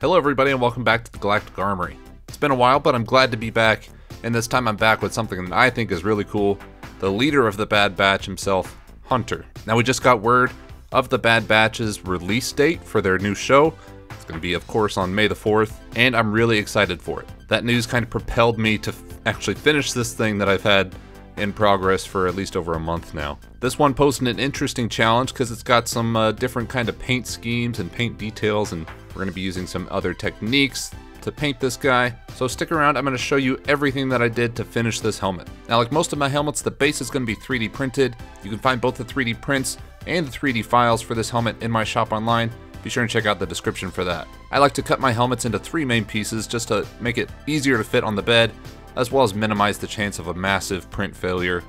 Hello everybody and welcome back to the Galactic Armory. It's been a while, but I'm glad to be back, and this time I'm back with something that I think is really cool. The leader of the Bad Batch himself, Hunter. Now we just got word of the Bad Batch's release date for their new show. It's going to be, of course, on May the 4th, and I'm really excited for it. That news kind of propelled me to actually finish this thing that I've had in progress for at least over a month now. This one posed an interesting challenge because it's got some uh, different kind of paint schemes and paint details and we're going to be using some other techniques to paint this guy. So stick around, I'm going to show you everything that I did to finish this helmet. Now like most of my helmets, the base is going to be 3D printed. You can find both the 3D prints and the 3D files for this helmet in my shop online. Be sure and check out the description for that. I like to cut my helmets into three main pieces just to make it easier to fit on the bed as well as minimize the chance of a massive print failure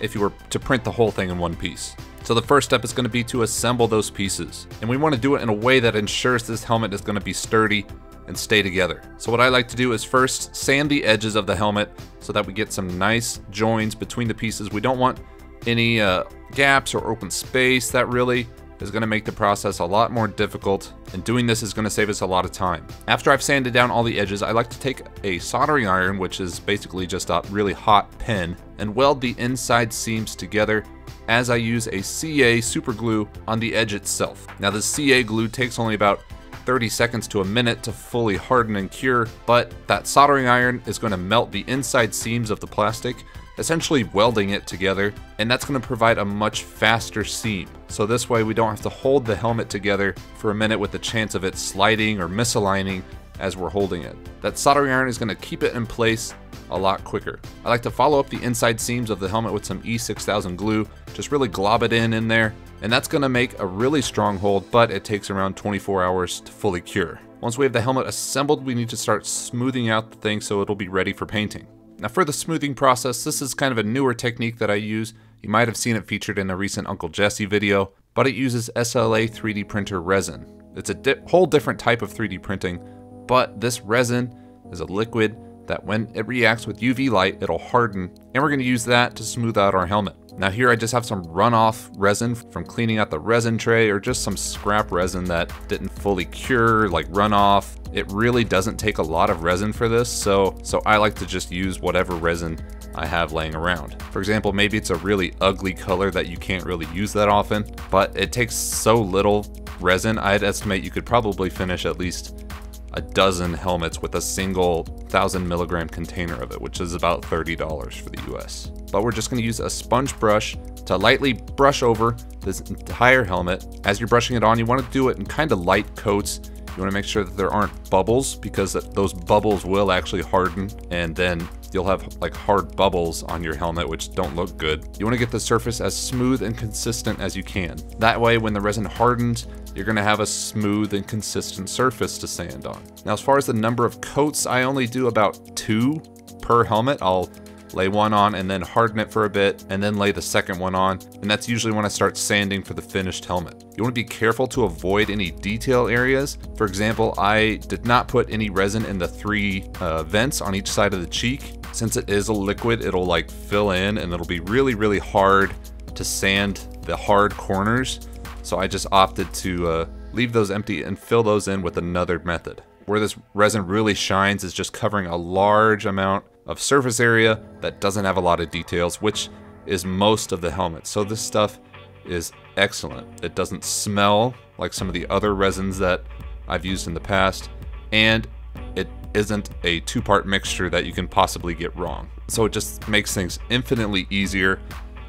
if you were to print the whole thing in one piece. So the first step is going to be to assemble those pieces. And we want to do it in a way that ensures this helmet is going to be sturdy and stay together. So what I like to do is first sand the edges of the helmet so that we get some nice joins between the pieces. We don't want any uh, gaps or open space that really is going to make the process a lot more difficult, and doing this is going to save us a lot of time. After I've sanded down all the edges, I like to take a soldering iron, which is basically just a really hot pen, and weld the inside seams together as I use a CA super glue on the edge itself. Now this CA glue takes only about 30 seconds to a minute to fully harden and cure, but that soldering iron is going to melt the inside seams of the plastic essentially welding it together, and that's going to provide a much faster seam. So this way we don't have to hold the helmet together for a minute with the chance of it sliding or misaligning as we're holding it. That soldering iron is going to keep it in place a lot quicker. I like to follow up the inside seams of the helmet with some E6000 glue, just really glob it in in there, and that's going to make a really strong hold, but it takes around 24 hours to fully cure. Once we have the helmet assembled, we need to start smoothing out the thing so it'll be ready for painting. Now for the smoothing process, this is kind of a newer technique that I use. You might have seen it featured in a recent Uncle Jessy video, but it uses SLA 3D printer resin. It's a di whole different type of 3D printing, but this resin is a liquid that when it reacts with UV light, it'll harden, and we're gonna use that to smooth out our helmet. Now here I just have some runoff resin from cleaning out the resin tray or just some scrap resin that didn't fully cure, like runoff. It really doesn't take a lot of resin for this, so, so I like to just use whatever resin I have laying around. For example, maybe it's a really ugly color that you can't really use that often, but it takes so little resin, I'd estimate you could probably finish at least a dozen helmets with a single 1000 milligram container of it, which is about $30 for the US. But we're just gonna use a sponge brush to lightly brush over this entire helmet. As you're brushing it on, you wanna do it in kind of light coats. You wanna make sure that there aren't bubbles because those bubbles will actually harden and then you'll have like hard bubbles on your helmet which don't look good. You want to get the surface as smooth and consistent as you can. That way when the resin hardens, you're going to have a smooth and consistent surface to sand on. Now as far as the number of coats, I only do about two per helmet. I'll lay one on and then harden it for a bit and then lay the second one on and that's usually when I start sanding for the finished helmet. You want to be careful to avoid any detail areas. For example, I did not put any resin in the three uh, vents on each side of the cheek since it is a liquid, it'll like fill in and it'll be really, really hard to sand the hard corners. So I just opted to uh, leave those empty and fill those in with another method. Where this resin really shines is just covering a large amount of surface area that doesn't have a lot of details, which is most of the helmet. So this stuff is excellent. It doesn't smell like some of the other resins that I've used in the past, and isn't a two-part mixture that you can possibly get wrong. So it just makes things infinitely easier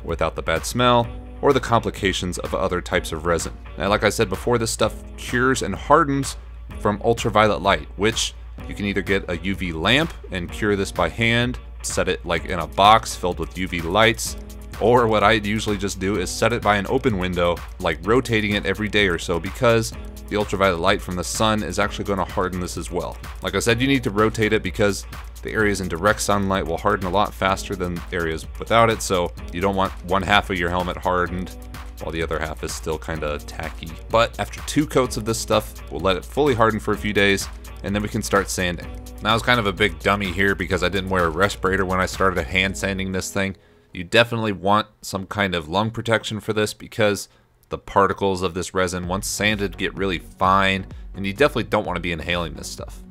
without the bad smell or the complications of other types of resin. Now, like I said before, this stuff cures and hardens from ultraviolet light, which you can either get a UV lamp and cure this by hand, set it like in a box filled with UV lights, or what I usually just do is set it by an open window, like rotating it every day or so because the ultraviolet light from the sun is actually going to harden this as well. Like I said, you need to rotate it because the areas in direct sunlight will harden a lot faster than areas without it, so you don't want one half of your helmet hardened while the other half is still kind of tacky. But after two coats of this stuff, we'll let it fully harden for a few days, and then we can start sanding. Now I was kind of a big dummy here because I didn't wear a respirator when I started hand sanding this thing. You definitely want some kind of lung protection for this because the particles of this resin, once sanded, get really fine, and you definitely don't want to be inhaling this stuff.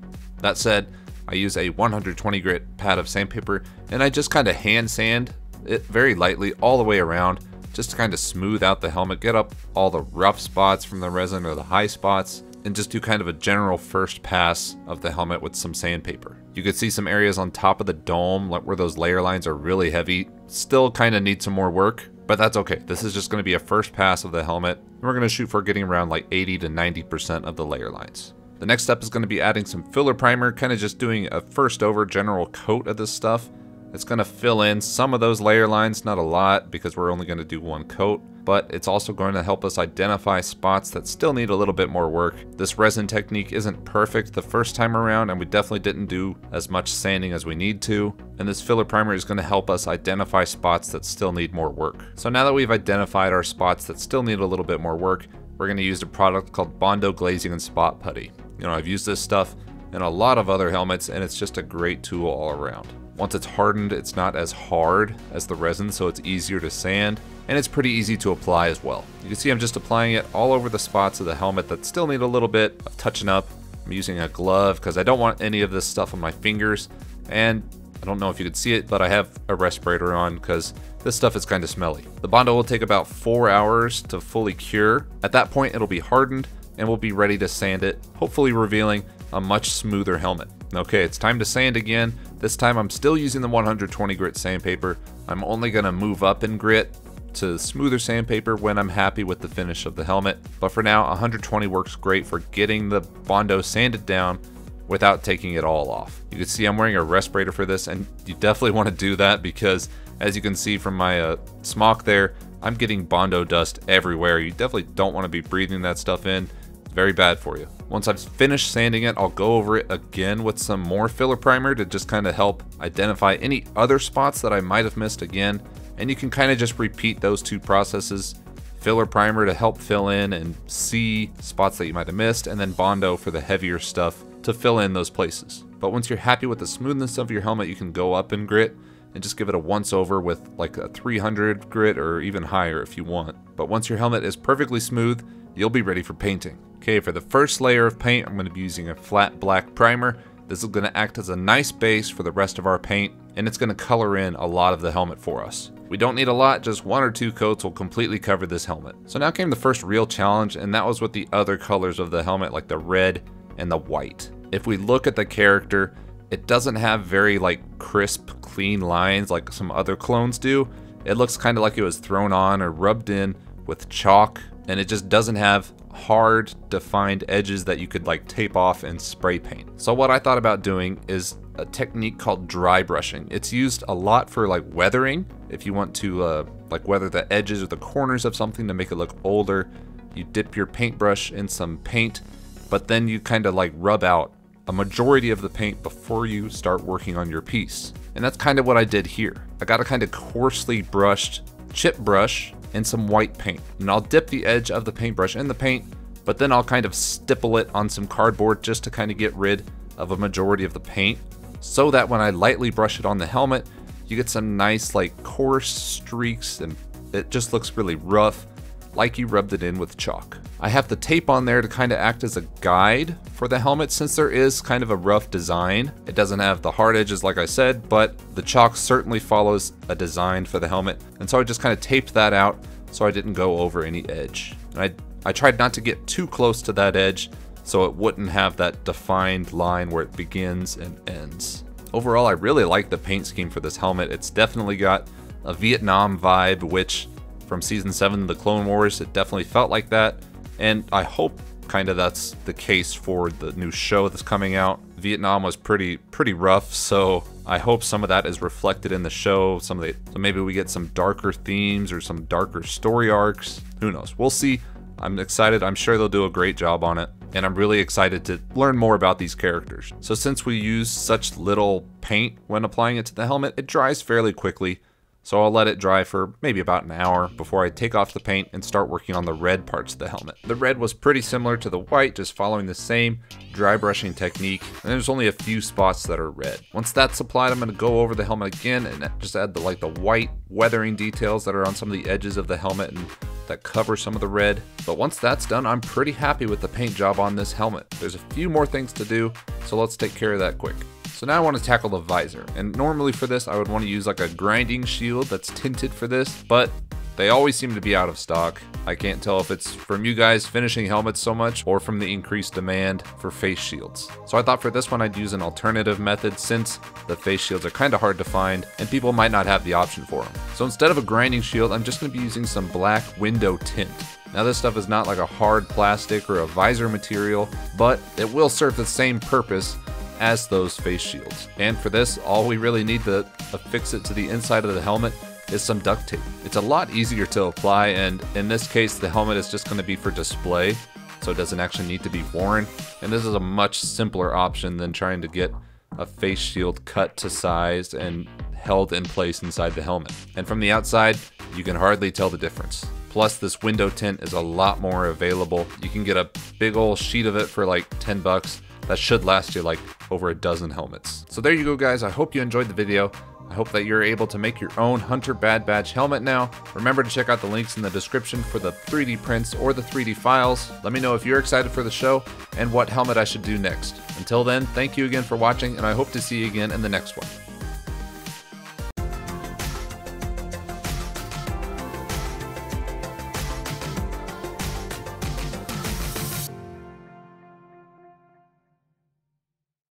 That said, I use a 120 grit pad of sandpaper, and I just kind of hand sand it very lightly all the way around, just to kind of smooth out the helmet, get up all the rough spots from the resin or the high spots, and just do kind of a general first pass of the helmet with some sandpaper. You could see some areas on top of the dome like where those layer lines are really heavy, still kind of need some more work, but that's okay. This is just going to be a first pass of the helmet. And we're going to shoot for getting around like 80 to 90% of the layer lines. The next step is going to be adding some filler primer, kind of just doing a first over general coat of this stuff. It's going to fill in some of those layer lines, not a lot because we're only going to do one coat, but it's also going to help us identify spots that still need a little bit more work. This resin technique isn't perfect the first time around and we definitely didn't do as much sanding as we need to, and this filler primer is going to help us identify spots that still need more work. So now that we've identified our spots that still need a little bit more work, we're going to use a product called Bondo Glazing and Spot Putty. You know, I've used this stuff in a lot of other helmets and it's just a great tool all around. Once it's hardened, it's not as hard as the resin, so it's easier to sand, and it's pretty easy to apply as well. You can see I'm just applying it all over the spots of the helmet that still need a little bit of touching up. I'm using a glove because I don't want any of this stuff on my fingers, and I don't know if you could see it, but I have a respirator on because this stuff is kind of smelly. The Bondo will take about four hours to fully cure. At that point, it'll be hardened and we'll be ready to sand it, hopefully revealing a much smoother helmet. Okay, it's time to sand again. This time I'm still using the 120 grit sandpaper. I'm only gonna move up in grit to smoother sandpaper when I'm happy with the finish of the helmet. But for now, 120 works great for getting the Bondo sanded down without taking it all off. You can see I'm wearing a respirator for this and you definitely want to do that because as you can see from my uh, smock there, I'm getting Bondo dust everywhere. You definitely don't want to be breathing that stuff in. Very bad for you. Once I've finished sanding it, I'll go over it again with some more filler primer to just kind of help identify any other spots that I might have missed again. And you can kind of just repeat those two processes. Filler primer to help fill in and see spots that you might have missed, and then Bondo for the heavier stuff to fill in those places. But once you're happy with the smoothness of your helmet, you can go up in grit and just give it a once over with like a 300 grit or even higher if you want. But once your helmet is perfectly smooth, you'll be ready for painting. Okay, for the first layer of paint, I'm going to be using a flat black primer. This is going to act as a nice base for the rest of our paint, and it's going to color in a lot of the helmet for us. We don't need a lot, just one or two coats will completely cover this helmet. So now came the first real challenge, and that was with the other colors of the helmet, like the red and the white. If we look at the character, it doesn't have very like crisp, clean lines like some other clones do. It looks kind of like it was thrown on or rubbed in with chalk, and it just doesn't have hard defined edges that you could like tape off and spray paint. So what I thought about doing is a technique called dry brushing. It's used a lot for like weathering. If you want to uh, like weather the edges or the corners of something to make it look older, you dip your paintbrush in some paint, but then you kind of like rub out a majority of the paint before you start working on your piece. And that's kind of what I did here. I got a kind of coarsely brushed chip brush and some white paint. And I'll dip the edge of the paintbrush in the paint, but then I'll kind of stipple it on some cardboard just to kind of get rid of a majority of the paint so that when I lightly brush it on the helmet, you get some nice like coarse streaks and it just looks really rough like you rubbed it in with chalk. I have the tape on there to kind of act as a guide for the helmet since there is kind of a rough design. It doesn't have the hard edges like I said, but the chalk certainly follows a design for the helmet. And so I just kind of taped that out so I didn't go over any edge. And I, I tried not to get too close to that edge so it wouldn't have that defined line where it begins and ends. Overall, I really like the paint scheme for this helmet. It's definitely got a Vietnam vibe, which from season 7 of the Clone Wars, it definitely felt like that. And I hope kind of that's the case for the new show that's coming out. Vietnam was pretty pretty rough, so I hope some of that is reflected in the show. Some of the so maybe we get some darker themes or some darker story arcs. Who knows? We'll see. I'm excited. I'm sure they'll do a great job on it. And I'm really excited to learn more about these characters. So since we use such little paint when applying it to the helmet, it dries fairly quickly. So I'll let it dry for maybe about an hour before I take off the paint and start working on the red parts of the helmet. The red was pretty similar to the white, just following the same dry brushing technique, and there's only a few spots that are red. Once that's applied, I'm gonna go over the helmet again and just add the like the white weathering details that are on some of the edges of the helmet and that cover some of the red. But once that's done, I'm pretty happy with the paint job on this helmet. There's a few more things to do, so let's take care of that quick. So now I want to tackle the visor, and normally for this I would want to use like a grinding shield that's tinted for this, but they always seem to be out of stock. I can't tell if it's from you guys finishing helmets so much or from the increased demand for face shields. So I thought for this one I'd use an alternative method since the face shields are kind of hard to find and people might not have the option for them. So instead of a grinding shield, I'm just going to be using some black window tint. Now this stuff is not like a hard plastic or a visor material, but it will serve the same purpose as those face shields. And for this, all we really need to affix it to the inside of the helmet is some duct tape. It's a lot easier to apply and in this case the helmet is just going to be for display so it doesn't actually need to be worn and this is a much simpler option than trying to get a face shield cut to size and held in place inside the helmet. And from the outside, you can hardly tell the difference. Plus, this window tint is a lot more available. You can get a big old sheet of it for like 10 bucks. That should last you like over a dozen helmets. So there you go guys, I hope you enjoyed the video. I hope that you're able to make your own Hunter Bad Batch helmet now. Remember to check out the links in the description for the 3D prints or the 3D files. Let me know if you're excited for the show and what helmet I should do next. Until then, thank you again for watching, and I hope to see you again in the next one.